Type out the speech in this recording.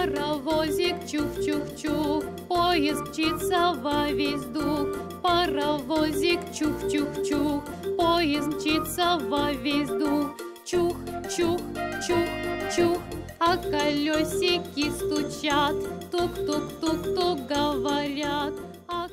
Паровозик чух-чух-чух, поезд мчится во весь дух. Паровозик чух-чух-чух, поезд мчится во весь дух. Чух-чух-чух-чух, а колесики стучат, тук-тук-тук-тук говорят. А